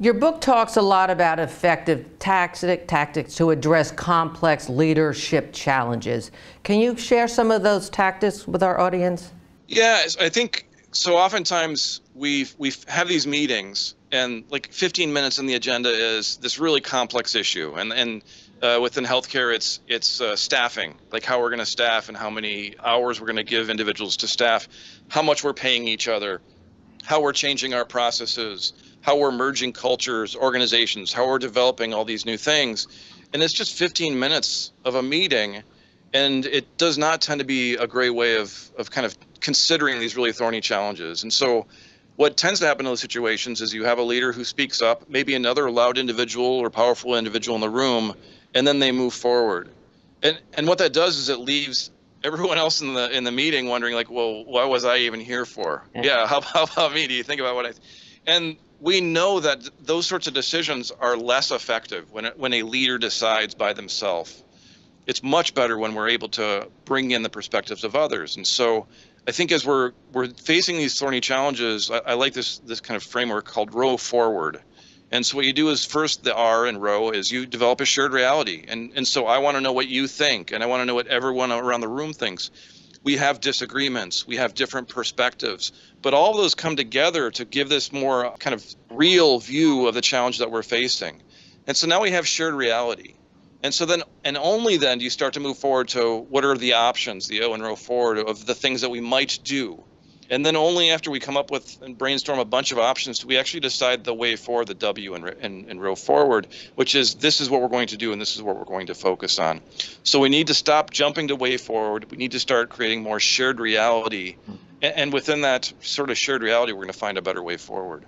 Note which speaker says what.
Speaker 1: Your book talks a lot about effective tactic, tactics to address complex leadership challenges. Can you share some of those tactics with our audience?
Speaker 2: Yeah, I think so. Oftentimes we we have these meetings, and like 15 minutes in the agenda is this really complex issue, and and uh, within healthcare, it's it's uh, staffing, like how we're going to staff and how many hours we're going to give individuals to staff, how much we're paying each other, how we're changing our processes how we're merging cultures, organizations, how we're developing all these new things. And it's just 15 minutes of a meeting. And it does not tend to be a great way of, of kind of considering these really thorny challenges. And so, what tends to happen in those situations is you have a leader who speaks up, maybe another loud individual or powerful individual in the room, and then they move forward. And and what that does is it leaves everyone else in the in the meeting wondering like, well, why was I even here for? Yeah, yeah how, how about me? Do you think about what I? And we know that those sorts of decisions are less effective when, when a leader decides by themselves. It's much better when we're able to bring in the perspectives of others. And so I think as we're we're facing these thorny challenges, I, I like this this kind of framework called row forward. And so what you do is first the R in row is you develop a shared reality. And and so I want to know what you think and I want to know what everyone around the room thinks we have disagreements, we have different perspectives, but all those come together to give this more kind of real view of the challenge that we're facing. And so now we have shared reality. And so then, and only then do you start to move forward to what are the options, the O and row forward of the things that we might do and then only after we come up with and brainstorm a bunch of options do we actually decide the way for the W and, and, and row forward, which is this is what we're going to do and this is what we're going to focus on. So we need to stop jumping to way forward. We need to start creating more shared reality. Hmm. And, and within that sort of shared reality, we're going to find a better way forward.